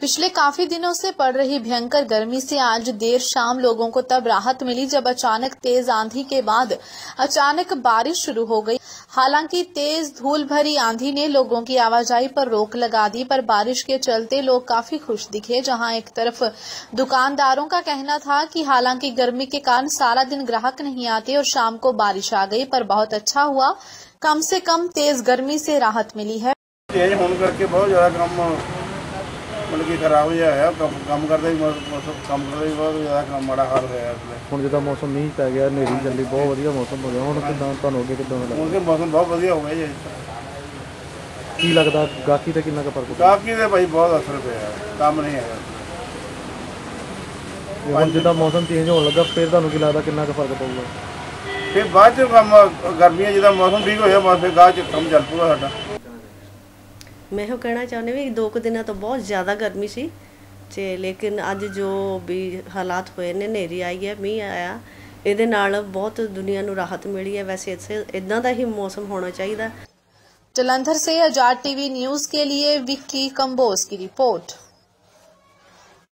पिछले काफ़ी दिनों से पड़ रही भयंकर गर्मी से आज देर शाम लोगों को तब राहत मिली जब अचानक तेज आंधी के बाद अचानक बारिश शुरू हो गई। हालाँकि तेज धूल भरी आंधी ने लोगों की आवाजाही पर रोक लगा दी, पर बारिश के चलते लोग काफ़ी खुश दिखे, जहाँ एक तरफ़ दुकानदारों का कहना था कि हालाँकि गर्मी के कारण सारा दिन ग्राहक नहीं आते और शाम को बारिश आ गई, पर बहुत अच्छा हुआ। कम से कम तेज गर्मी से राहत मिली है। ਮਤਲਬ ਕਿ ਖਰਾਬ ਹੋਇਆ ਹੈ ਕੰਮ ਕੰਮ ਕਰਦੇ ਵੀ ਮੌਸਮ ਕੰਮ ਕਰਦੇ ਵੀ ਬਹੁਤ ਜ਼ਿਆਦਾ ਕੰਮ ਮਾੜਾ ਹਾਲ ਹੋਇਆ ਇਸ ਵੇਲੇ। ਹੁਣ ਜਿੱਦਾਂ ਮੌਸਮ ਮੀਂਹ ਪੈ ਗਿਆ ਹਨੇਰੀ ਚੱਲੀ ਬਹੁਤ ਵਧੀਆ ਮੌਸਮ ਹੋ ਗਿਆ। ਹੁਣ ਕਿਦਾਂ ਤੁਹਾਨੂੰ ਅੱਗੇ ਕਿਦਾਂ ਲੱਗਦਾ? ਹੁਣ ਕੇ ਮੌਸਮ ਬਹੁਤ ਵਧੀਆ ਹੋ ਗਿਆ ਜੀ। ਕੀ ਲੱਗਦਾ ਗਾਹਕੀ ਤੇ ਕਿੰਨਾ ਕੁ ਫ਼ਰਕ ਪਿਆ? ਕਾਫੀ ਦੇ ਭਾਈ ਬਹੁਤ ਅਸਰ ਪਿਆ। ਕੰਮ ਨਹੀਂ ਹੈਗਾ। ਤੇ ਹੁਣ ਜਿੱਦਾਂ ਮੌਸਮ ਚੇਂਜ ਹੋਣ ਲੱਗਾ ਫਿਰ ਤੁਹਾਨੂੰ ਕੀ ਲੱਗਦਾ ਕਿੰਨਾ ਕੁ ਫ਼ਰਕ ਪਊਗਾ? ਫਿਰ ਬਾਅਦ ਚ ਕੰਮ ਗਰਮੀਆਂ ਜਿਹਦਾ ਮੌਸਮ ਠੀਕ ਹੋਇਆ ਬਸ ਫਿਰ ਗਾਹ ਚ ਕੰਮ ਚੱਲ ਪੂਗਾ ਸਾਡਾ। ਮੈਂ ਇਹੋ ਕਹਿਣਾ ਚਾਹੁੰਦੀ ਵੀ ਦੋ ਕੁ ਦਿਨਾਂ ਤੋਂ ਬਹੁਤ ਜ਼ਿਆਦਾ ਗਰਮੀ ਸੀ ਤੇ ਲੇਕਿਨ ਅੱਜ ਜੋ ਵੀ ਹਾਲਾਤ ਹੋਏ ਨੇ ਹਨੇਰੀ ਆਈ ਹੈ ਮੀਂਹ ਆਇਆ ਇਹਦੇ ਨਾਲ ਬਹੁਤ ਦੁਨੀਆ ਨੂੰ ਰਾਹਤ ਮਿਲੀ ਹੈ ਵੈਸੇ ਇਸੇ ਇਦਾਂ ਦਾ ਹੀ ਮੌਸਮ ਹੋਣਾ ਚਾਹੀਦਾ जलंधर से आजाद टीवी न्यूज के लिए विक्की कंबोज की रिपोर्ट